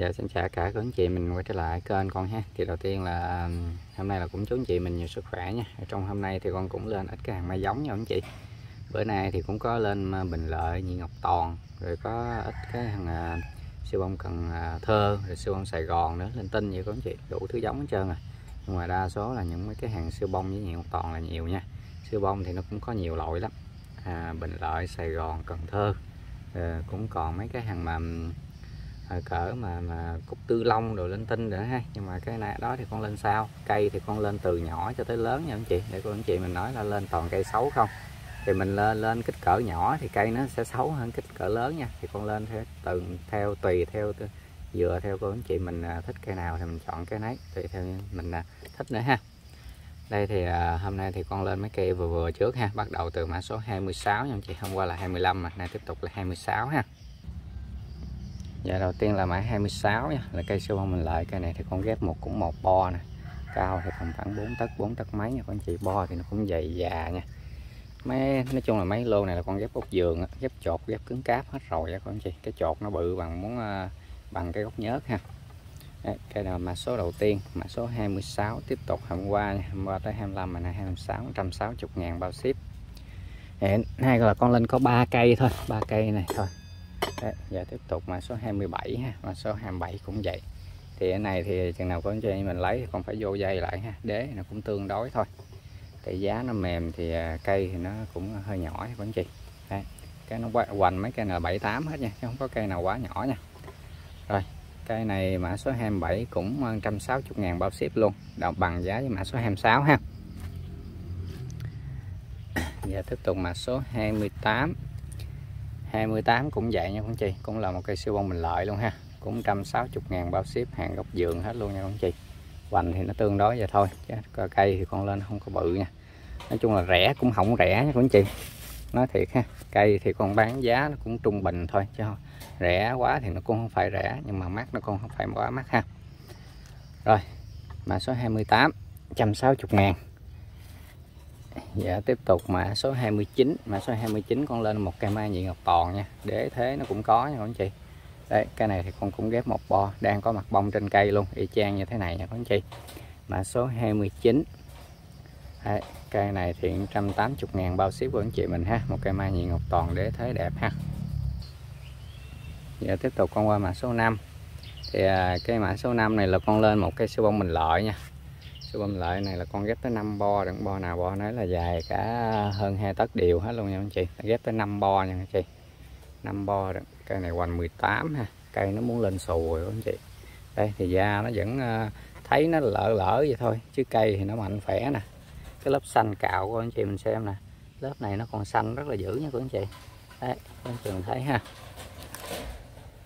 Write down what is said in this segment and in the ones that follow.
Dạ xin chào cả các anh chị mình quay trở lại kênh con ha. Thì đầu tiên là hôm nay là cũng chúc anh chị mình nhiều sức khỏe nha. Trong hôm nay thì con cũng lên ít cái hàng mai giống nha anh chị. Bữa nay thì cũng có lên Bình Lợi, Nhị Ngọc Toàn Rồi có ít cái hàng à, siêu bông Cần à, Thơ, rồi siêu bông Sài Gòn nữa Lên tinh vậy các anh chị, đủ thứ giống hết trơn rồi Nhưng mà đa số là những mấy cái hàng siêu bông với Nhị Ngọc Toàn là nhiều nha. Siêu bông thì nó cũng có nhiều loại lắm. À, Bình Lợi, Sài Gòn, Cần Thơ à, Cũng còn mấy cái hàng mà à, cỡ mà mà cúc tư long rồi lên tinh nữa ha. Nhưng mà cái này đó thì con lên sao cây thì con lên từ nhỏ cho tới lớn nha anh chị. Để cô anh chị mình nói là lên toàn cây xấu không? Thì mình lên lên kích cỡ nhỏ thì cây nó sẽ xấu hơn kích cỡ lớn nha. Thì con lên theo từng theo tùy theo dựa theo cô anh chị mình à, thích cây nào thì mình chọn cái nấy. Tùy theo mình à, thích nữa ha. Đây thì à, hôm nay thì con lên mấy cây vừa vừa trước ha. Bắt đầu từ mã số 26 nha anh chị. Hôm qua là 25 mà nay tiếp tục là 26 ha. Dạ đầu tiên là mã 26 nha, là cây siêu bông mình lại cây này thì con ghép một cũng một bo nè. Cao thì tầm khoảng 4 tấc, 4 tấc mấy nha con chị. Bo thì nó cũng dày già nha. Mấy nói chung là mấy lô này là con ghép gốc giường, ghép chột, ghép cứng cáp hết rồi nha con chị. Cái chột nó bự bằng muốn ờ, bằng cái gốc nhớt ha. Đấy, cây nào mã số đầu tiên, mã số 26 tiếp tục hôm qua nha. Hôm qua tới 25 mà nay 26 160 ngàn bao ship. Hiện nay là con lên có 3 cây thôi, ba cây này thôi Đấy, giờ tiếp tục mã số 27 ha mã số 27 cũng vậy. Thì cái này thì chừng nào có anh mình lấy thì còn phải vô dây lại ha đế nó cũng tương đối thôi. Tại giá nó mềm thì à, cây thì nó cũng hơi nhỏ của chị. Đấy. cái nó hoành mấy cây là 78 hết nha chứ không có cây nào quá nhỏ nha. Rồi cây này mã số 27 cũng 160 ngàn bao ship luôn đồng bằng giá với mã số 26 ha. Giờ tiếp tục mã số 28 28 cũng vậy nha con chị cũng là một cây siêu bông mình lợi luôn ha. Cũng 160 ngàn bao ship, hàng góc giường hết luôn nha con chị hoành thì nó tương đối vậy thôi, chứ cây thì con lên không có bự nha. Nói chung là rẻ cũng không rẻ nha con chị nói thiệt ha, cây thì con bán giá nó cũng trung bình thôi, chứ không, rẻ quá thì nó cũng không phải rẻ, nhưng mà mắc nó cũng không phải quá mắc ha. Rồi, mã số 28 160 ngàn. Dạ tiếp tục mã số 29 Mã số 29 con lên một cây mai nhị ngọc toàn nha. Đế thế nó cũng có nha các anh chị. Đấy cái này thì con cũng ghép một bo Đang có mặt bông trên cây luôn Y chang như thế này nha các anh chị. Mã số 29 Đấy, Cây này thì 180 ngàn bao ship của anh chị mình ha. Một cây mai nhị ngọc toàn đế thế đẹp ha. Giờ tiếp tục con qua mã số 5 Thì à, cái mã số 5 này là con lên một cây siêu bông mình lợi nha số bơm lợi này là con ghép tới 5 bo, đừng bo nào, bo nấy là dài cả hơn hai tấc đều hết luôn nha anh chị. Ghép tới 5 bo nha anh chị. 5 bo đó. cây này hoành 18 ha, cây nó muốn lên xù rồi anh chị. Đây, thì da nó vẫn ờ, thấy nó lỡ lỡ vậy thôi, chứ cây thì nó mạnh khỏe nè. Cái lớp xanh cạo của anh chị mình xem nè. Lớp này nó còn xanh rất là dữ nha của anh chị. Đấy anh chị mình thấy ha.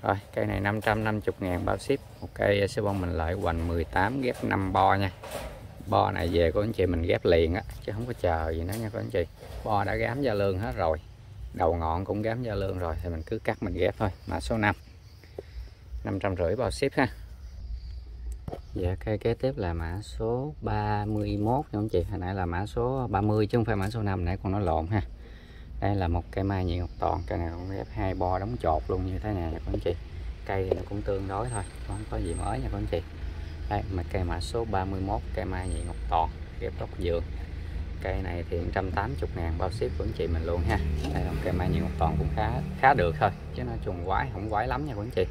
Rồi, cây này 550 ngàn bao ship. Một cây siêu bông mình lại hoành 18 ghép 5 bo nha bo này về của anh chị mình ghép liền á, chứ không có chờ gì nữa nha các anh chị. Bo đã gám da lương hết rồi, đầu ngọn cũng gám da lương rồi, thì mình cứ cắt mình ghép thôi mã số 5 550 bao ship ha. Dạ cây kế tiếp là mã số 31 nha anh chị. Hồi nãy là mã số 30 chứ không phải mã số 5 nãy con nó lộn ha. Đây là một cây mai nhị ngọc toàn Cây này cũng ghép hai bo đóng chột luôn như thế này nha anh chị. Cây thì nó cũng tương đối thôi, Không có gì mới nha anh chị đây mà cây mã số 31 cây mai nhị ngọc toàn ghép tóc dường cây này thì 180 ngàn, bao ship của anh chị mình luôn ha. Đây là cây mai nhị ngọc toàn cũng khá khá được thôi, chứ nó trùng quái, không quái lắm nha của anh chị.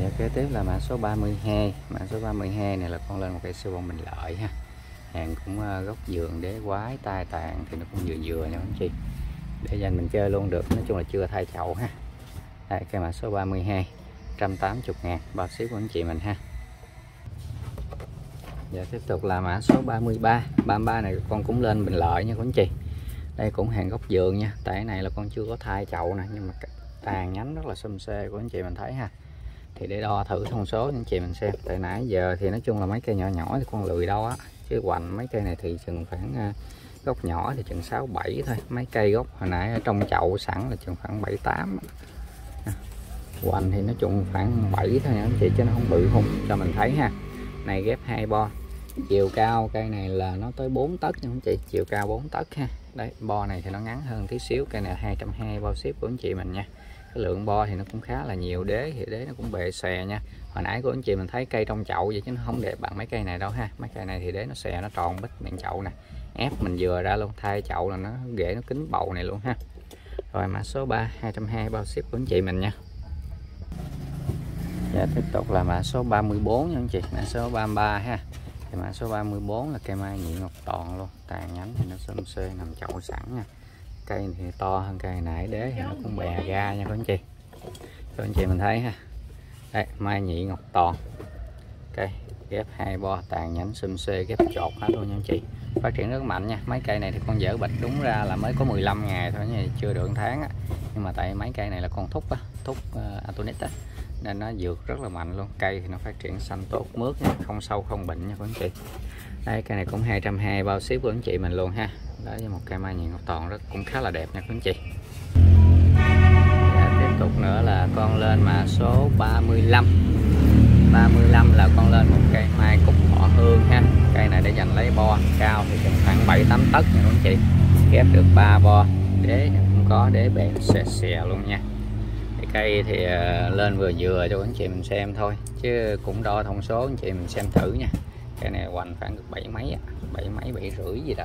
Dạ kế tiếp là mã số 32 Mã số 32 này là con lên một cây siêu bông mình lợi ha. Hàng cũng ờ, gốc giường, đế quái, tai tàn thì nó cũng vừa vừa nha anh chị. Để dành mình chơi luôn được, Nói chung là chưa thay chậu ha. Đây cây mã số 32 180 ngàn. Bao ship của anh chị mình ha. Dạ tiếp tục là mã số 33 33 này con cũng lên bình lợi nha của anh chị. Đây cũng hàng gốc dường nha. Tại này là con chưa có thai chậu nè, nhưng mà tàn nhánh rất là xum xê của anh chị mình thấy ha. Thì để đo thử thông số anh chị mình xem. Tại nãy giờ thì nói chung là mấy cây nhỏ nhỏ thì con lười đâu á. Chứ hoành mấy cây này thì chừng khoảng à, gốc nhỏ thì chừng 6 7 thôi. Mấy cây gốc hồi nãy ở trong chậu sẵn là chừng khoảng 7 8 hoành thì nó chung khoảng 7 thôi anh chị chứ nó không bự không. Cho mình thấy ha. Này ghép hai bo. Chiều cao cây này là nó tới 4 tấc nha anh chị. Chiều cao 4 tấc ha. Đấy bo này thì nó ngắn hơn tí xíu. Cây này 220 bao ship của anh chị mình nha. Cái lượng bo thì nó cũng khá là nhiều đế, thì đế nó cũng bệ xè nha. Hồi nãy của anh chị mình thấy cây trong chậu vậy chứ nó không đẹp bằng mấy cây này đâu ha. Mấy cây này thì đế nó xè, nó tròn bít miệng chậu nè. Ép mình vừa ra luôn, thay chậu là nó ghệ nó kính bầu này luôn ha. Rồi mã số 3 220 bao ship của anh chị mình nha. Dạ tiếp tục là mã số 34 nha anh chị. Mã số 33 ha. Thì mã số 34 là cây mai nhị ngọc toàn luôn. Tàn nhánh thì nó xum xê nằm chậu sẵn nha. Cây thì to hơn cây nãy đế thì nó cũng bè ra nha các anh chị. Các anh chị mình thấy ha. Đây mai nhị ngọc toàn. Cây ghép hai bo tàn nhánh xum xê ghép chột hết luôn nha anh chị. Phát triển rất mạnh nha. Mấy cây này thì con dở bịch đúng ra là mới có 15 ngày thôi nha chưa được tháng á. Nhưng mà tại mấy cây này là con thúc á thúc ờ, uh, atonet á nên nó dược rất là mạnh luôn. Cây thì nó phát triển xanh tốt mướt nha. Không sâu, không bệnh nha quý anh chị. Đây cây này cũng 220 bao ship của anh chị mình luôn ha. Đó, với một cây mai nhện ngọc toàn rất, cũng khá là đẹp nha quý anh chị. Và tiếp tục nữa là con lên mã số 35 35 là con lên một cây mai cúc họ hương ha. Cây này để dành lấy bo cao thì chừng khoảng 7 8 tấc nha quý anh chị. Ghép được 3 bo. Đế cũng có, đế bèn xè xè luôn nha cây thì à, lên vừa vừa cho anh chị mình xem thôi chứ cũng đo thông số anh chị mình xem thử nha. Cây này hoành khoảng được bảy mấy bảy mấy bảy rưỡi gì đó.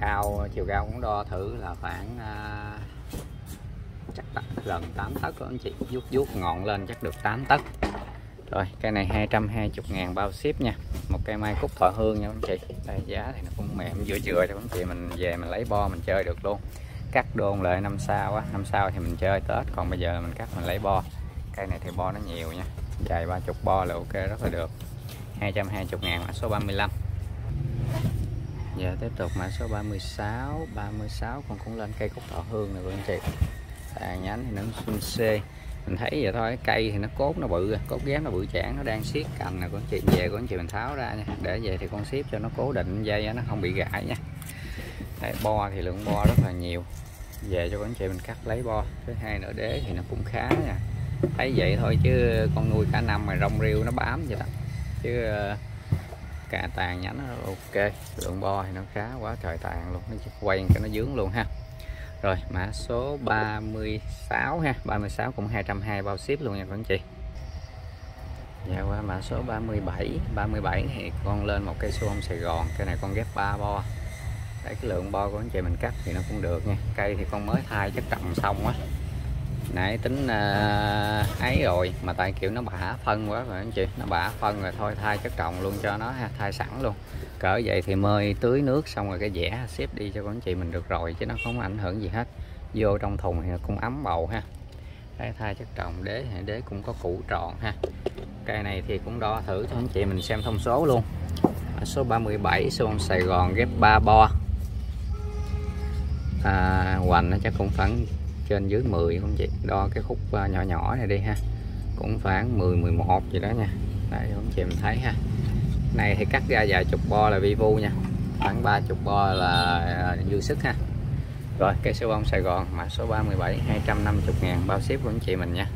Cao chiều cao cũng đo thử là khoảng uh, chắc gần 8 tấc đó anh chị. Vuốt vuốt ngọn lên chắc được 8 tấc. Rồi cây này 220 ngàn bao ship nha. Một cây mai cúc thọ hương nha anh chị. Đây giá thì nó cũng mềm vừa vừa cho anh chị mình về mình lấy bo mình chơi được luôn cắt đôn lại năm sau á. Năm sau thì mình chơi tết còn bây giờ mình cắt mình lấy bo. Cây này thì bo nó nhiều nha. Dài ba chục bo là ok rất là được. 220 ngàn mã số 35 giờ tiếp tục mã số 36 36 con cũng lên cây cúc thọ hương này của anh chị. Tàn nhánh thì nó xung xê. Mình thấy vậy thôi cây thì nó cốt nó bự à. cốt ghém nó bự chản nó đang siết cành nè con chị. Về của anh chị mình tháo ra nha. Để về thì con xếp cho nó cố định dây nó không bị gãy nha. Đấy, bo thì lượng bo rất là nhiều về cho anh chị mình cắt lấy bo. Thứ hai nữa đế thì nó cũng khá nha. Thấy vậy thôi chứ con nuôi cả năm mà rong riêu nó bám vậy đó. Chứ ờ, cả tàn nhánh nó ok. Lượng bo thì nó khá quá trời tàn luôn. Nó quay cái nó dướng luôn ha. Rồi, mã số 36 ha. 36 cũng 220 bao ship luôn nha các anh chị. Dạ qua mã số 37 37 thì con lên một cây su ông Sài Gòn. Cây này con ghép 3 bo để cái lượng bo của anh chị mình cắt thì nó cũng được nha. Cây thì con mới thay chất trồng xong á. Nãy tính uh, ấy rồi mà tại kiểu nó bả phân quá rồi anh chị. Nó bả phân rồi thôi thay chất trồng luôn cho nó ha thay sẵn luôn. Cỡ vậy thì mơi tưới nước xong rồi cái dẻ xếp đi cho con chị mình được rồi chứ nó không ảnh hưởng gì hết. Vô trong thùng thì cũng ấm bầu ha. Đây thay chất trồng đế đế cũng có củ tròn ha. Cây này thì cũng đo thử cho anh chị mình xem thông số luôn. Số 37 xuân Sài Gòn ghép 3 bo à, hoành nó chắc cũng khoảng trên dưới 10 không chị. Đo cái khúc à, nhỏ nhỏ này đi ha. Cũng khoảng 10 11 gì đó nha. Đây không chị mình thấy ha. Này thì cắt ra vài chục bo là vi vu nha. Khoảng 30 bo là à, dư sức ha. Rồi cây số bông Sài Gòn mã số 37 250 ngàn. Bao ship của anh chị mình nha.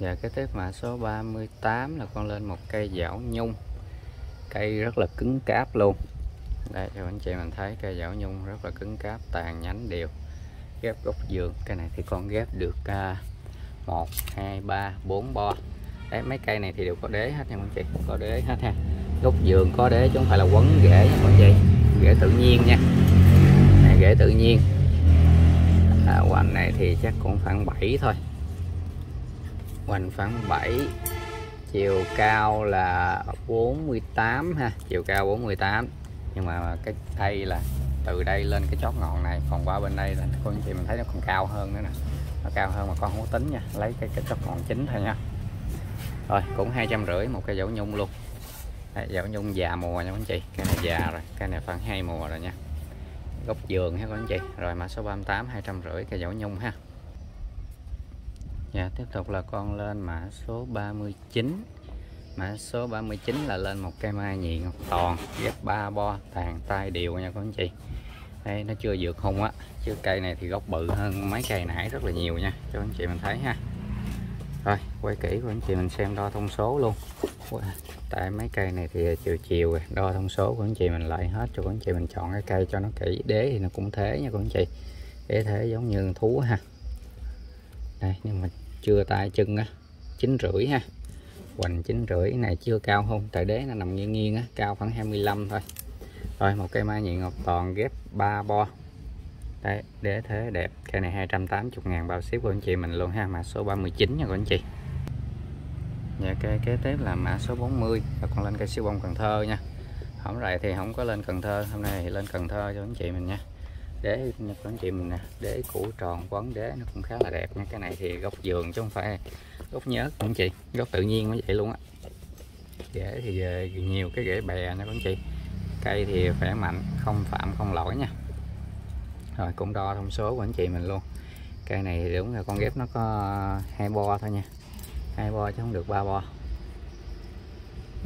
Và cái tiếp mã số 38 là con lên một cây dảo nhung. Cây rất là cứng cáp luôn đây cho anh chị mình thấy cây dảo nhung rất là cứng cáp tàn nhánh đều. Ghép gốc giường cây này thì con ghép được à, một hai ba bốn bo. Đấy mấy cây này thì đều có đế hết nha anh chị có đế hết ha. Gốc giường có đế chứ không phải là quấn rễ nha anh chị rễ tự nhiên nha. Này rễ tự nhiên. À, hoành này thì chắc cũng khoảng 7 thôi. Hoành khoảng 7 chiều cao là 48 ha chiều cao 48 nhưng mà cái đây là từ đây lên cái chót ngọn này còn qua bên đây là cô anh chị mình thấy nó còn cao hơn nữa nè. Nó cao hơn mà con không có tính nha lấy cái cái chót ngọn chính thôi nha. Rồi cũng hai trăm rưỡi một cây dấu nhung luôn. Đây, dấu nhung già mùa nha anh chị. Cái này già rồi cái này khoảng hai mùa rồi nha. Gốc giường ha anh chị. Rồi mã số 38 hai trăm rưỡi cây dấu nhung ha. Dạ tiếp tục là con lên mã số 39 Mã số 39 là lên một cây mai nhị ngọc toàn, ghép 3 bo, tàn tay đều nha các anh chị. Đây, nó chưa vượt hung á, chứ cây này thì gốc bự hơn mấy cây nãy rất là nhiều nha, cho anh chị mình thấy ha. Rồi, quay kỹ của anh chị mình xem đo thông số luôn. Tại mấy cây này thì chiều chiều rồi, đo thông số của anh chị mình lại hết cho anh chị mình chọn cái cây cho nó kỹ. Đế thì nó cũng thế nha của anh chị, đế thế giống như thú ha. Đây, nhưng mà chưa tay chân á, chín rưỡi ha hoành chín rưỡi này chưa cao không? Tại đế nó nằm nghiêng nghiêng á cao khoảng 25 thôi. Rồi một cây mai nhị ngọc toàn ghép 3 bo. Đấy, đế thế đẹp. Cây này 280 ngàn bao ship của anh chị mình luôn ha. Mã số 39 nha của anh chị. Nhà cây kế tiếp là mã số 40 và còn lên cây siêu bông Cần Thơ nha. Hôm nay thì không có lên Cần Thơ. Hôm nay thì lên Cần Thơ cho anh chị mình nha đế của anh chị mình nè, đế củ tròn quấn đế, nó cũng khá là đẹp nha. Cái này thì gốc giường chứ không phải gốc nhớt của anh chị gốc tự nhiên nó vậy luôn á. Rễ thì ờ, nhiều cái rễ bè nha anh chị. Cây thì khỏe mạnh, không phạm, không lỗi nha. Rồi, cũng đo thông số của anh chị mình luôn. Cây này thì đúng là con ghép nó có hai bo thôi nha. Hai bo chứ không được ba bo.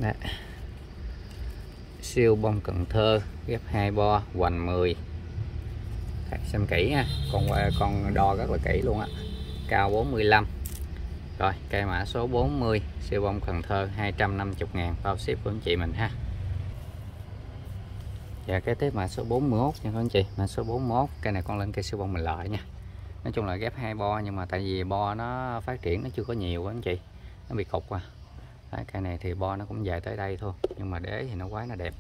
Đấy. siêu bông Cần Thơ, ghép hai bo, hoành 10 xem kỹ ha con ờ, con đo rất là kỹ luôn á. Cao 45 rồi cây mã số 40 siêu bông Cần Thơ 250 ngàn. Bao ship của anh chị mình ha. Dạ, Và cái tiếp mã số 41 nha các anh chị. Mã số 41 cây này con lên cây siêu bông mình lợi nha. Nói chung là ghép hai bo nhưng mà tại vì bo nó phát triển nó chưa có nhiều các anh chị. Nó bị cục à. Đấy, cây này thì bo nó cũng dài tới đây thôi nhưng mà đế thì nó quái nó đẹp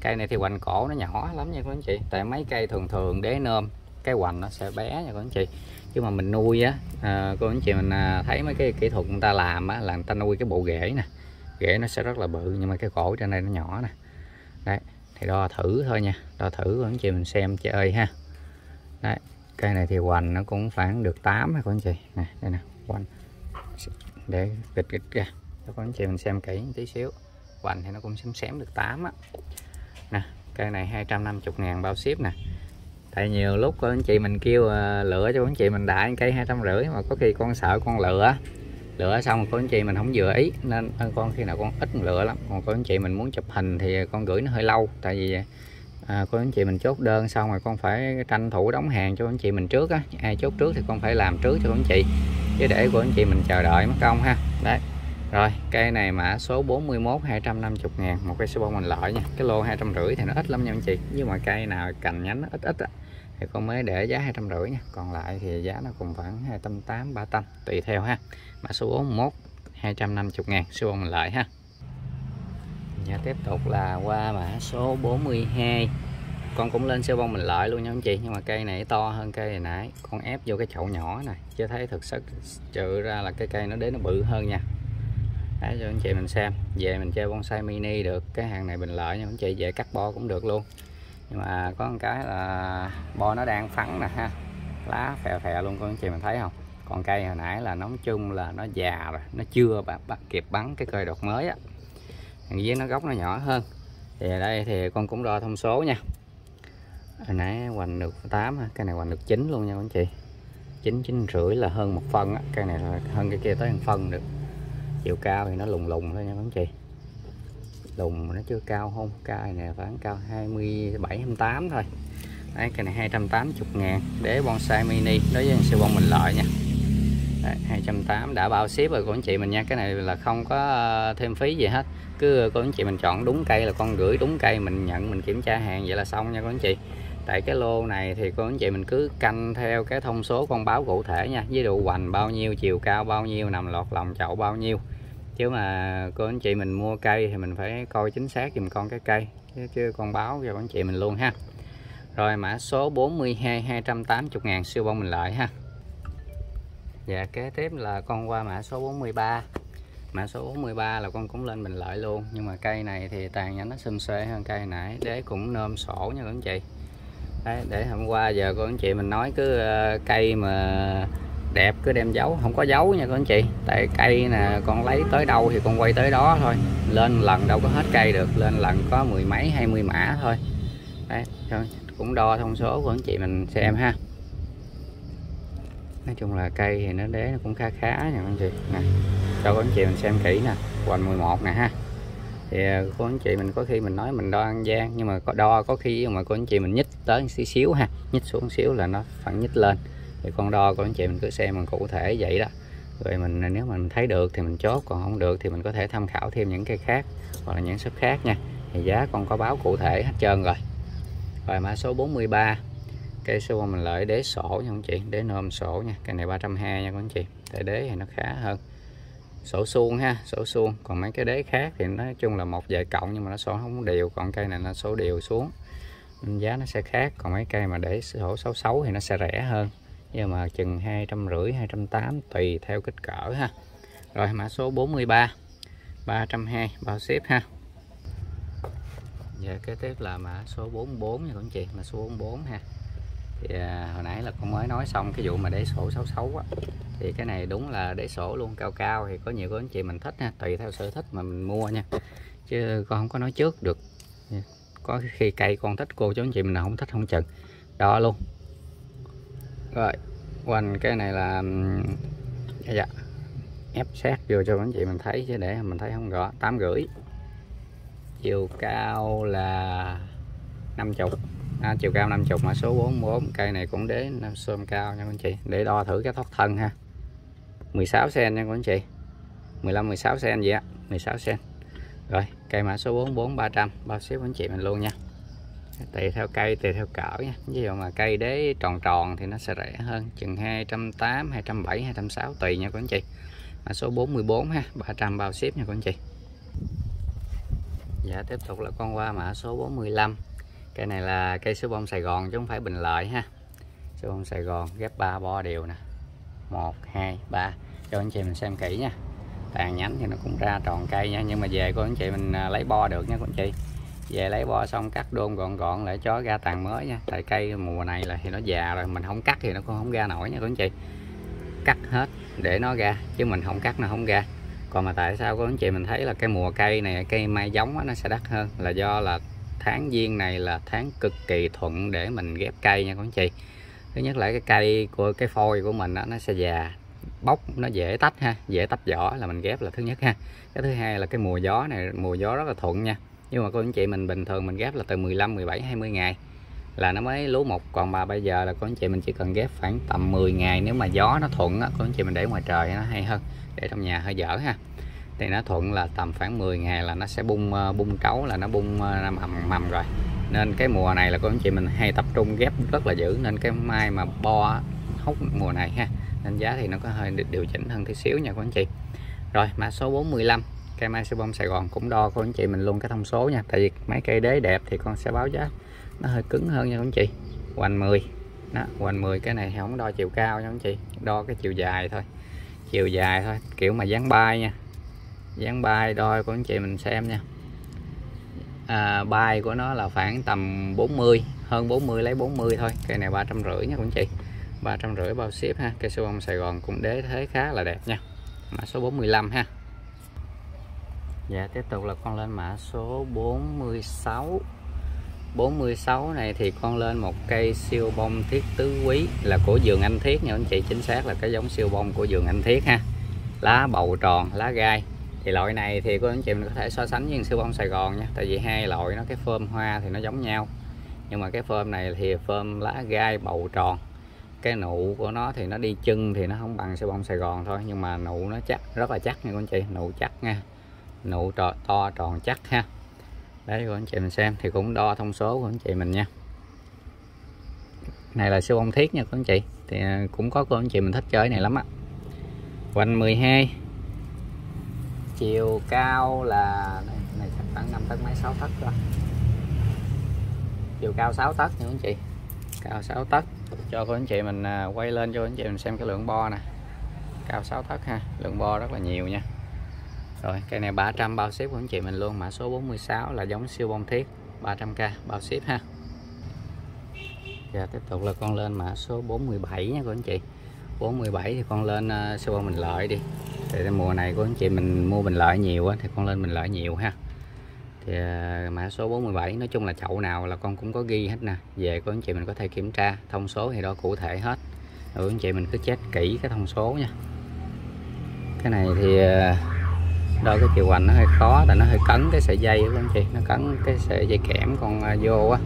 cây này thì hoành cổ nó nhỏ lắm nha các anh chị. Tại mấy cây thường thường đế nôm cái hoành nó sẽ bé nha các anh chị. Chứ mà mình nuôi á à, cô anh chị mình à, thấy mấy cái kỹ thuật người ta làm á là người ta nuôi cái bộ rễ nè. Rễ nó sẽ rất là bự nhưng mà cái cổ trên đây nó nhỏ nè. Đấy thì đo thử thôi nha. Đo thử cô anh chị mình xem chơi ha. Đấy cây này thì hoành nó cũng khoảng được 8 ha cô anh chị. Nè đây nè hoành. Để kịch kịch ra. Cho cô anh chị mình xem kỹ một tí xíu. Hoành thì nó cũng xém xém được 8 á nè cây này 250 ngàn bao ship nè. Tại nhiều lúc có anh chị mình kêu à, lựa cho anh chị mình đại cây hai trăm rưỡi mà có khi con sợ con lựa. Lựa xong có anh chị mình không vừa ý nên à, con khi nào con ít lựa lắm. Còn có anh chị mình muốn chụp hình thì con gửi nó hơi lâu tại vì à, cô anh chị mình chốt đơn xong rồi con phải tranh thủ đóng hàng cho anh chị mình trước á. Ai chốt trước thì con phải làm trước cho anh chị chứ để của anh chị mình chờ đợi mất công ha. Đấy rồi cây này mã số 41 250 ngàn, một cây số bông mình lợi nha. Cái lô 250 thì nó ít lắm nha anh chị. Nhưng mà cây nào cành nhánh nó ít ít á, thì con mới để giá 250 nha. Còn lại thì giá nó cũng khoảng 280 300 tùy theo ha. Mã số 41 250 ngàn số bông mình lợi ha. Và tiếp tục là qua mã số 42 con cũng lên siêu bông mình lợi luôn nha anh chị. Nhưng mà cây này to hơn cây này nãy. Con ép vô cái chậu nhỏ này, chứ thấy thực sự trừ ra là cái cây nó đến nó bự hơn nha để cho anh chị mình xem. Về mình chơi bonsai mini được cái hàng này bình lợi nha anh chị về cắt bo cũng được luôn. Nhưng mà có một cái là bo nó đang phắn nè ha. Lá phè phè luôn có anh chị mình thấy không? Còn cây hồi nãy là nói chung là nó già rồi nó chưa bắt, bắt kịp bắn cái cây đột mới á. Với nó gốc nó nhỏ hơn. Thì ở đây thì con cũng đo thông số nha. Hồi nãy hoành được 8 cái này hoành được 9 luôn nha anh chị. 9 9 rưỡi là hơn một phân á cây này là hơn cái kia tới một phân được chiều cao thì nó lùng lùng thôi nha anh chị lùng nó chưa cao không? Cao này khoảng cao 27 28 thôi. Đấy, cái này 280 ngàn. Để bonsai mini đối với siêu bông mình lợi nha. Đấy, 280 đã bao ship rồi của anh chị mình nha. Cái này là không có ờ, thêm phí gì hết. Cứ của anh chị mình chọn đúng cây là con gửi đúng cây mình nhận mình kiểm tra hàng vậy là xong nha các anh chị tại cái lô này thì cô anh chị mình cứ canh theo cái thông số con báo cụ thể nha. Với độ hoành bao nhiêu chiều cao bao nhiêu nằm lọt lòng chậu bao nhiêu. Chứ mà cô anh chị mình mua cây thì mình phải coi chính xác dùm con cái cây. Chứ, chứ con báo cho anh chị mình luôn ha. Rồi mã số 42 280 ngàn siêu bông mình lại ha. Dạ kế tiếp là con qua mã số 43 Mã số 43 là con cũng lên mình lợi luôn. Nhưng mà cây này thì tàn nhánh nó xum xuê hơn cây nãy. Đế cũng nôm sổ nha các anh chị. Đấy, để hôm qua giờ cô anh chị mình nói cứ uh, cây mà đẹp cứ đem giấu. Không có giấu nha cô anh chị. Tại cây nè con lấy tới đâu thì con quay tới đó thôi. Lên lần đâu có hết cây được. Lên lần có mười mấy hai mươi mã thôi. Đấy cũng đo thông số của anh chị mình xem ha. Nói chung là cây thì nó đế nó cũng khá khá nha anh chị. Nè cho anh chị mình xem kỹ nè. Quanh 11 nè ha thì à, cô anh chị mình có khi mình nói mình đo ăn gian, nhưng mà có đo có khi mà cô anh chị mình nhích tới xíu xíu ha, nhích xuống xíu là nó phản nhích lên. Thì con đo của anh chị mình cứ xem mình cụ thể vậy đó. Rồi mình à, nếu mà mình thấy được thì mình chốt, còn không được thì mình có thể tham khảo thêm những cây khác hoặc là những shop khác nha. Thì giá con có báo cụ thể hết trơn rồi. Rồi mã số 43 cây số mình lợi đế sổ nha anh chị, đế nôm sổ nha cây này 320 nha anh chị, tại đế thì nó khá hơn sổ suông ha, sổ suông. Còn mấy cái đế khác thì nói chung là một vài cộng nhưng mà nó sổ không đều, còn cây này nó sổ đều xuống. Nên giá nó sẽ khác, còn mấy cây mà để sổ 66 thì nó sẽ rẻ hơn. Nhưng mà chừng hai trăm rưỡi, hai trăm tám tùy theo kích cỡ ha. Rồi, mã số 43 320 bao ship ha. Giờ kế tiếp là mã số 44 nha các chị. Mã số 44 ha thì à, hồi nãy là con mới nói xong cái vụ mà để sổ 66 á. Thì cái này đúng là để sổ luôn cao cao thì có nhiều anh chị mình thích ha tùy theo sở thích mà mình mua nha. Chứ con không có nói trước được. Có khi cây con thích cô chú anh chị mình là không thích không chừng. Đó luôn. Rồi quanh cái này là dạ, dạ. Ép sát vô cho anh chị mình thấy chứ để mình thấy không rõ. Tám rưỡi. Chiều cao là 50 à, chiều cao 50 mã số 44 cây này cũng đế năm xôm cao nha anh chị. Để đo thử cái thoát thân ha. 16 cm nha anh chị. 15 16 cm vậy á. 16 cm rồi cây mã số 44 300 bao ship anh chị mình luôn nha. Tùy theo cây tùy theo cỡ nha. Ví dụ mà cây đế tròn tròn thì nó sẽ rẻ hơn. Chừng 208 207 260 tùy nha các anh chị. Mã số 44 ha 300 bao ship nha các anh chị. Dạ tiếp tục là con qua mã số 45 Cây này là cây số bông Sài Gòn chứ không phải Bình Lợi ha. Số bông Sài Gòn ghép 3 bo đều nè. 1, 2, 3 Cho anh chị mình xem kỹ nha. Tàn nhánh thì nó cũng ra tròn cây nha. Nhưng mà về của anh chị mình à, lấy bo được nha anh chị. Về lấy bo xong cắt đôn gọn gọn lại cho ra tàn mới nha. Tại cây mùa này là thì nó già rồi Mình không cắt thì nó cũng không ra nổi nha các anh chị. Cắt hết để nó ra Chứ mình không cắt nó không ra. Còn mà tại sao các anh chị mình thấy là cái mùa cây này cây mai giống nó sẽ đắt hơn là do là tháng giêng này là tháng cực kỳ thuận để mình ghép cây nha các anh chị. Thứ nhất là cái cây của cái phôi của mình đó, nó sẽ già bóc nó dễ tách ha dễ tách vỏ là mình ghép là thứ nhất ha. Cái thứ hai là cái mùa gió này mùa gió rất là thuận nha. Nhưng mà cô anh chị mình bình thường mình ghép là từ 15 17 20 ngày. Là nó mới lúa một còn mà bây giờ là cô anh chị mình chỉ cần ghép khoảng tầm 10 ngày nếu mà gió nó thuận á cô anh chị mình để ngoài trời nó hay hơn để trong nhà hơi dở ha thì nó thuận là tầm khoảng 10 ngày là nó sẽ bung ờ, bung trấu là nó bung ờ, mầm mầm rồi. Nên cái mùa này là cô anh chị mình hay tập trung ghép rất là dữ nên cái mai mà bo hút mùa này ha nên giá thì nó có hơi điều chỉnh hơn tí xíu nha cô anh chị. Rồi mã số 45 cây mai siêu bông Sài Gòn cũng đo cô anh chị mình luôn cái thông số nha. Tại vì mấy cây đế đẹp thì con sẽ báo giá nó hơi cứng hơn nha cô anh chị. Hoành 10 đó, hoành 10 cái này không đo chiều cao nha anh chị đo cái chiều dài thôi chiều dài thôi kiểu mà dáng bay nha dáng bay đôi của anh chị mình xem nha. À, bay của nó là khoảng tầm 40 hơn 40 lấy 40 thôi. Cây này ba trăm rưỡi nha anh chị. ba trăm rưỡi bao ship ha. Cây số bông Sài Gòn cũng đế thế khá là đẹp nha. Mã số 45 ha. Dạ tiếp tục là con lên mã số 46 46 này thì con lên một cây siêu bông thiết tứ quý là của vườn anh thiết nha anh chị. Chính xác là cái giống siêu bông của vườn anh thiết ha. Lá bầu tròn lá gai thì loại này thì cô anh chị mình có thể so sánh với siêu bông Sài Gòn nha. Tại vì hai loại nó cái phơm hoa thì nó giống nhau. Nhưng mà cái phơm này thì phơm lá gai bầu tròn. Cái nụ của nó thì nó đi chân thì nó không bằng siêu bông Sài Gòn thôi. Nhưng mà nụ nó chắc rất là chắc nha cô anh chị. Nụ chắc nha. Nụ to, to tròn chắc ha. Đấy của anh chị mình xem. Thì cũng đo thông số của anh chị mình nha. Này là siêu bông thiết nha cô anh chị. Thì à, cũng có cô anh chị mình thích chơi này lắm á. Quanh 12 chiều cao là này, này khoảng 5 tấc mấy 6 tấc rồi chiều cao 6 tấc nha anh chị. Cao 6 tấc cho cô anh chị mình à, quay lên cho anh chị mình xem cái lượng bo nè. Cao 6 tấc ha lượng bo rất là nhiều nha. Rồi cây này 300 bao ship của anh chị mình luôn mã số 46 là giống siêu bông thiết 300k bao ship ha. Giờ tiếp tục là con lên mã số 47 nha cô anh chị. 417 thì con lên ờ, uh, siêu bình mình lợi đi. Thì mùa này của anh chị mình mua bình lợi nhiều á, thì con lên mình lợi nhiều ha. Thì uh, mã số 47 nói chung là chậu nào là con cũng có ghi hết nè. Về của anh chị mình có thể kiểm tra thông số thì đó cụ thể hết. Rồi anh chị mình cứ check kỹ cái thông số nha. Cái này thì ờ, đo đôi cái chiều hoành nó hơi khó tại nó hơi cấn cái sợi dây của anh chị. Nó cấn cái sợi dây kẽm con vô á.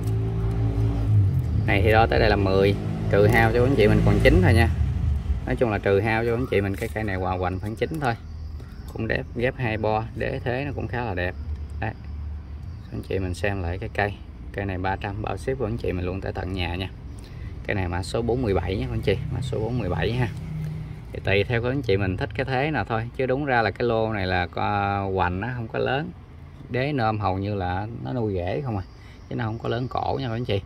Này thì đo tới đây là 10 trừ hao cho anh chị mình còn chín thôi nha nói chung là trừ hao cho anh chị mình, cái cây này hòa hoành khoảng chín thôi. Cũng đẹp, ghép hai bo, đế thế nó cũng khá là đẹp. Đấy. Anh chị mình xem lại cái cây. Cây này 300 bao ship của anh chị mình luôn tới tận nhà nha. Cái này mã số 417 nha anh chị, mã số 417 ha. Thì tùy theo của anh chị mình thích cái thế nào thôi, chứ đúng ra là cái lô này là hoành nó không có lớn. Đế nôm hầu như là nó nuôi rễ không à chứ nó không có lớn cổ nha anh chị.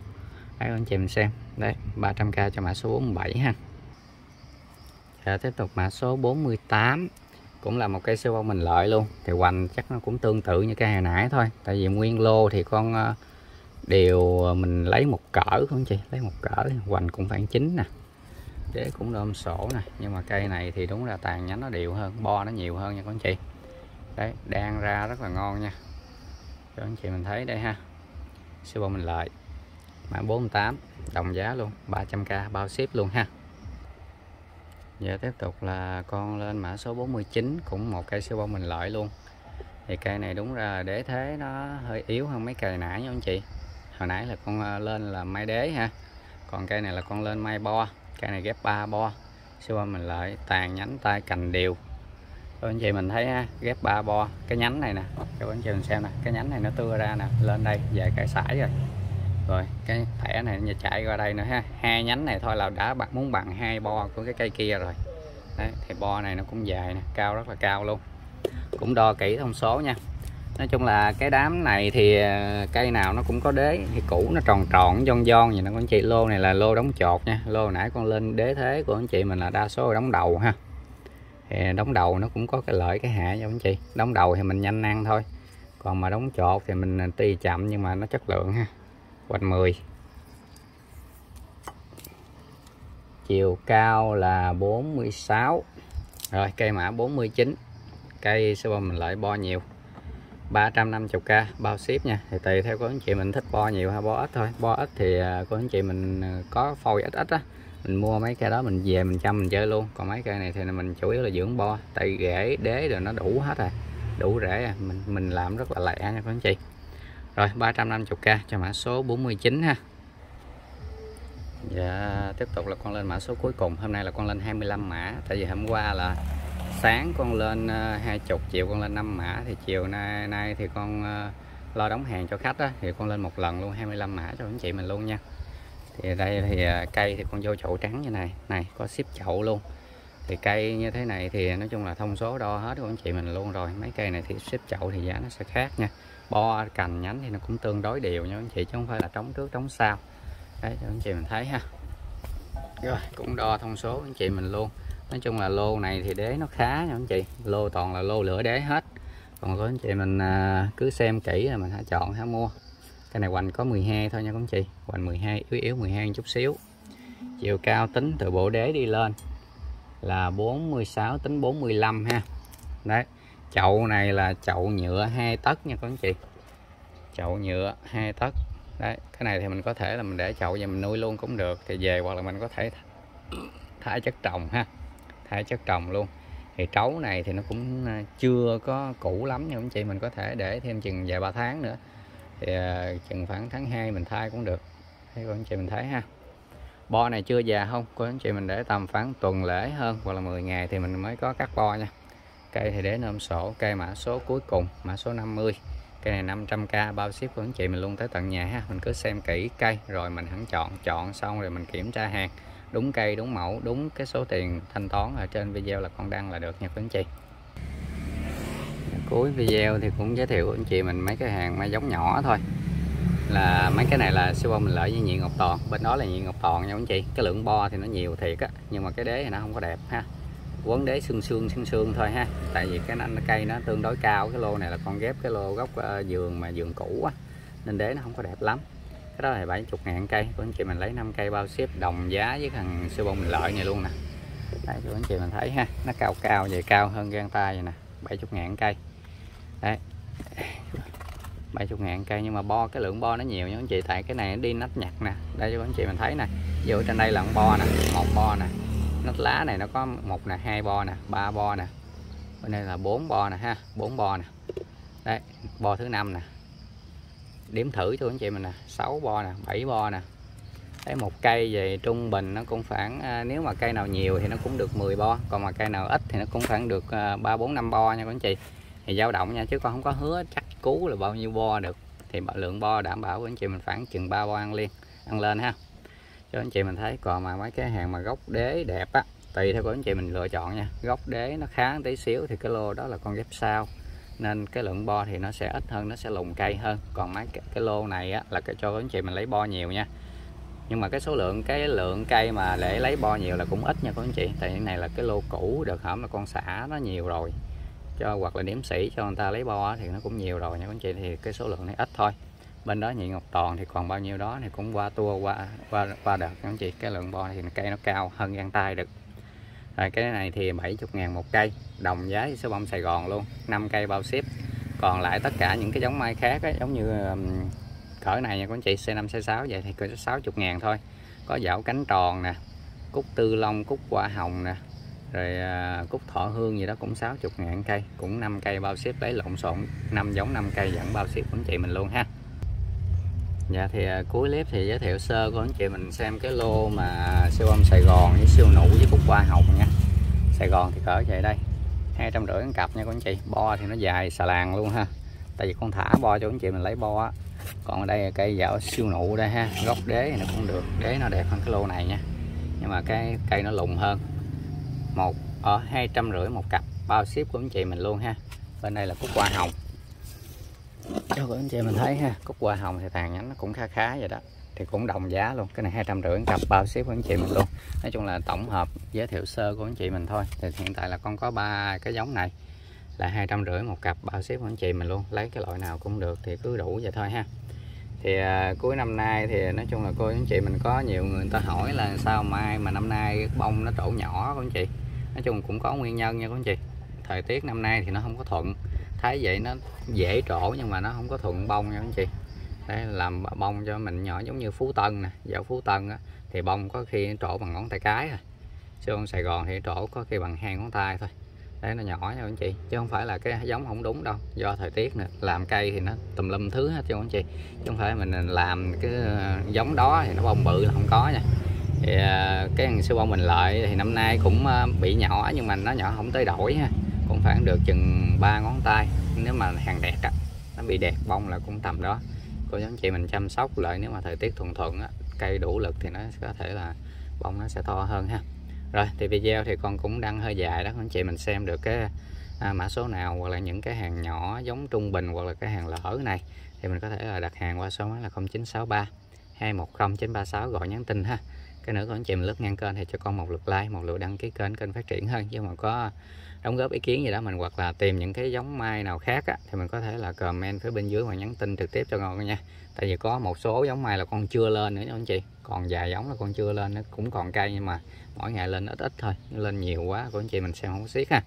Đấy, anh chị mình xem. Đấy 300k cho mã số 47 ha. Dạ, tiếp tục mã số 48 cũng là một cây siêu bông mình lợi luôn. Thì hoành chắc nó cũng tương tự như cái hồi nãy thôi. Tại vì nguyên lô thì con ờ, đều ờ, mình lấy một cỡ không chị? Lấy một cỡ hoành cũng khoảng chín nè. Đế cũng đơm sổ nè. Nhưng mà cây này thì đúng là tàn nhánh nó đều hơn bo nó nhiều hơn nha các chị. Đấy đang ra rất là ngon nha. Cho anh chị mình thấy đây ha. Siêu bông mình lợi. Mã 48 đồng giá luôn. 300k bao ship luôn ha. Giờ tiếp tục là con lên mã số 49 cũng một cây siêu bông mình lợi luôn. Thì cây này đúng ra đế thế nó hơi yếu hơn mấy cây nãy nha anh chị. Hồi nãy là con ờ, lên là mai đế ha. Còn cây này là con lên mai bo. Cây này ghép ba bo siêu bông mình lợi tàn nhánh tay cành đều. Rồi anh chị mình thấy ha, ghép ba bo. Cái nhánh này nè các anh chị mình xem nè cái nhánh này nó tưa ra nè lên đây về cái sải rồi rồi cái thẻ này nhà chạy qua đây nữa ha. Hai nhánh này thôi là đã bạn muốn bằng hai bo của cái cây kia rồi. Đấy, thì bo này nó cũng dài nè cao rất là cao luôn. Cũng đo kỹ thông số nha. Nói chung là cái đám này thì à, cây nào nó cũng có đế thì cũ nó tròn tròn giòn giòn vậy nó con chị. Lô này là lô đóng chột nha. Lô nãy con lên đế thế của anh chị mình là đa số là đóng đầu ha. Thì đóng đầu nó cũng có cái lợi cái hạ cho anh chị. Đóng đầu thì mình nhanh ăn thôi. Còn mà đóng chột thì mình à, tuy chậm nhưng mà nó chất lượng ha quanh 10 chiều cao là 46 rồi, cây mã 49 cây sẽ mình lại bo nhiều. 350k bao ship nha. Thì tùy theo của anh chị mình thích bo nhiều hay bo ít thôi. Bo ít thì à, của anh chị mình à, có phôi ít ít á. Mình mua mấy cây đó mình về mình chăm, mình chơi luôn. Còn mấy cây này thì mình chủ yếu là dưỡng bo. Tại rễ, đế rồi nó đủ hết rồi. Đủ rễ à. mình mình làm rất là lẹ nha các anh chị rồi 350k cho mã số 49 ha. Dạ tiếp tục là con lên mã số cuối cùng. Hôm nay là con lên 25 mã. Tại vì hôm qua là sáng con lên ờ, 20 chiều con lên 5 mã. Thì chiều nay nay thì con ờ, lo đóng hàng cho khách đó thì con lên một lần luôn 25 mã cho anh chị mình luôn nha. Thì đây thì ờ, cây thì con vô chậu trắng như này. Này, có ship chậu luôn. Thì cây như thế này thì nói chung là thông số đo hết của anh chị mình luôn rồi. Mấy cây này thì ship chậu thì giá nó sẽ khác nha bo, cành nhánh thì nó cũng tương đối đều nha anh chị, chứ không phải là trống trước, trống sau. Đấy, cho anh chị mình thấy ha. Rồi, cũng đo thông số anh chị mình luôn. Nói chung là lô này thì đế nó khá nha anh chị. Lô toàn là lô lửa đế hết. Còn có anh chị mình à, cứ xem kỹ là mình hãy chọn hãy mua. Cái này hoành có 12 thôi nha các anh chị. Hoành 12 yếu yếu 12 chút xíu. Chiều cao tính từ bộ đế đi lên là 46 tính 45 ha. Đấy chậu này là chậu nhựa hai tấc nha các anh chị. Chậu nhựa hai tấc. Đấy, cái này thì mình có thể là mình để chậu và mình nuôi luôn cũng được. Thì về hoặc là mình có thể thải chất trồng ha. Thải chất trồng luôn. Thì trấu này thì nó cũng ờ, chưa có cũ lắm nha anh chị. Mình có thể để thêm chừng vài ba tháng nữa. Thì ờ, chừng khoảng tháng 2 mình thay cũng được. Thấy cô anh chị mình thấy ha. Bo này chưa già không? Cô anh chị mình để tầm khoảng tuần lễ hơn hoặc là 10 ngày thì mình mới có cắt bo nha cây thì để nôm sổ, cây mã số cuối cùng, mã số 50 cây này 500k bao ship của anh chị mình luôn tới tận nhà ha. Mình cứ xem kỹ cây, rồi mình hẳn chọn chọn xong rồi mình kiểm tra hàng. Đúng cây, đúng mẫu, đúng cái số tiền thanh toán ở trên video là con đăng là được nha quý anh chị. Cuối video thì cũng giới thiệu anh chị mình mấy cái hàng mai giống nhỏ thôi. Là mấy cái này là siêu bông mình lợi với nhị ngọc toàn. Bên đó là nhị ngọc toàn nha anh chị. Cái lượng bo thì nó nhiều thiệt á, nhưng mà cái đế thì nó không có đẹp ha quấn đế xương xương xương xương thôi ha. Tại vì cái anh cây nó tương đối cao cái lô này là con ghép cái lô gốc uh, giường mà giường cũ á. Nên đế nó không có đẹp lắm. Cái đó là 70 ngàn cây. Của anh chị mình lấy 5 cây bao ship đồng giá với thằng siêu bông mình lợi này luôn nè. Đây cho anh chị mình thấy ha. Nó cao cao về cao hơn gan tay vậy nè. 70 ngàn cây. Đấy. 70 ngàn cây nhưng mà bo cái lượng bo nó nhiều nha anh chị. Tại cái này nó đi nách nhặt nè. Đây cho anh chị mình thấy nè. Vô trên đây là con bo nè. Một bo nè nách lá này nó có một nè hai bo nè ba bo nè. Bên đây là bốn bo nè ha bốn bo nè. Đấy bo thứ năm nè. Điểm thử cho anh chị mình nè sáu bo nè bảy bo nè. Thấy một cây về trung bình nó cũng khoảng à, nếu mà cây nào nhiều thì nó cũng được 10 bo còn mà cây nào ít thì nó cũng khoảng được à, ba bốn năm bo nha các anh chị. Thì dao động nha chứ con không có hứa chắc cú là bao nhiêu bo được. Thì lượng bo đảm bảo của anh chị mình khoảng chừng ba bo ăn liền ăn lên ha cho anh chị mình thấy còn mà mấy cái hàng mà gốc đế đẹp á tùy theo của anh chị mình lựa chọn nha. Gốc đế nó khá tí xíu thì cái lô đó là con ghép sao nên cái lượng bo thì nó sẽ ít hơn nó sẽ lùng cây hơn. Còn mấy cái, cái lô này á, là cái cho anh chị mình lấy bo nhiều nha. Nhưng mà cái số lượng cái lượng cây mà để lấy bo nhiều là cũng ít nha các anh chị. Tại cái này là cái lô cũ được hỏng là con xả nó nhiều rồi. Cho hoặc là điểm sĩ cho người ta lấy bo thì nó cũng nhiều rồi nha các anh chị thì cái số lượng này ít thôi bên đó nhị ngọc toàn thì còn bao nhiêu đó thì cũng qua tua qua qua qua đợt các anh chị. Cái lượng bo thì cây nó cao hơn gan tay được. Rồi cái này thì 70 ngàn một cây đồng giá với số bông Sài Gòn luôn 5 cây bao ship. Còn lại tất cả những cái giống mai khác ấy, giống như cỡ này nha các anh chị C5 C6 vậy thì cỡ 60 ngàn thôi. Có dảo cánh tròn nè cúc tư long cúc hoa hồng nè rồi à, cúc thọ hương gì đó cũng 60 ngàn cây cũng 5 cây bao ship lấy lộn xộn 5 giống 5 cây dẫn bao ship của anh chị mình luôn ha. Dạ thì à, cuối clip thì giới thiệu sơ của anh chị mình xem cái lô mà siêu âm Sài Gòn với siêu nụ với cúc hoa hồng nha. Sài Gòn thì cỡ vậy đây hai trăm rưỡi cặp nha các anh chị. Bo thì nó dài xà làng luôn ha tại vì con thả bo cho anh chị mình lấy bo á. Còn ở đây cây dạo siêu nụ đây ha gốc đế thì nó cũng được đế nó đẹp hơn cái lô này nha. Nhưng mà cái cây nó lùng hơn. Một ở hai trăm rưỡi một cặp bao ship của anh chị mình luôn ha. Bên đây là cúc hoa hồng cho anh chị mình thấy ha cúc hoa hồng thì tàn nhánh nó cũng khá khá vậy đó. Thì cũng đồng giá luôn cái này hai trăm rưỡi cặp bao ship của anh chị mình luôn. Nói chung là tổng hợp giới thiệu sơ của anh chị mình thôi. Thì hiện tại là con có ba cái giống này là hai trăm rưỡi một cặp bao ship của anh chị mình luôn. Lấy cái loại nào cũng được thì cứ đủ vậy thôi ha. Thì à, cuối năm nay thì nói chung là cô anh chị mình có nhiều người, người ta hỏi là sao mai mà năm nay bông nó trổ nhỏ của anh chị. Nói chung cũng có nguyên nhân nha các anh chị. Thời tiết năm nay thì nó không có thuận thấy vậy nó dễ trổ nhưng mà nó không có thuận bông nha anh chị. Đây làm bông cho mình nhỏ giống như phú tân nè. Dạo phú tân á, thì bông có khi trổ bằng ngón tay cái à chứ Sài Gòn thì trổ có khi bằng hai ngón tay thôi. Đấy nó nhỏ nha anh chị. Chứ không phải là cái giống không đúng đâu. Do thời tiết nè làm cây thì nó tùm lum thứ hết cho anh chị. Chứ không phải mình làm cái ờ, giống đó thì nó bông bự là không có nha. Thì ờ, cái hàng siêu bông mình lợi thì năm nay cũng ờ, bị nhỏ nhưng mà nó nhỏ không tới đổi ha cũng khoảng được chừng ba ngón tay. Nếu mà hàng đẹp á nó bị đẹp bông là cũng tầm đó. Cô anh chị mình chăm sóc lại nếu mà thời tiết thuận thuận á, cây đủ lực thì nó có thể là bông nó sẽ to hơn ha. Rồi thì video thì con cũng đăng hơi dài đó. Anh chị mình xem được cái à, mã số nào hoặc là những cái hàng nhỏ giống trung bình hoặc là cái hàng lỡ này thì mình có thể là đặt hàng qua số máy là 0963 210 936 gọi nhắn tin ha. Cái nữa của anh chị mình lướt ngang kênh thì cho con một lượt like một lượt đăng ký kênh kênh phát triển hơn. Chứ mà có đóng góp ý kiến gì đó mình hoặc là tìm những cái giống mai nào khác á, thì mình có thể là comment phía bên dưới hoặc nhắn tin trực tiếp cho con nha. Tại vì có một số giống mai là con chưa lên nữa nha anh chị. Còn vài giống là con chưa lên nó cũng còn cây nhưng mà mỗi ngày lên ít ít thôi lên nhiều quá của anh chị mình xem không có xiết ha.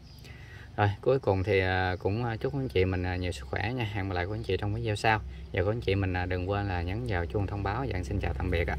Rồi cuối cùng thì à, cũng à, chúc anh chị mình à, nhiều sức khỏe nha. Hẹn gặp lại của anh chị trong video sau. Và của anh chị mình đừng quên là nhấn vào chuông thông báo và xin chào tạm biệt ạ.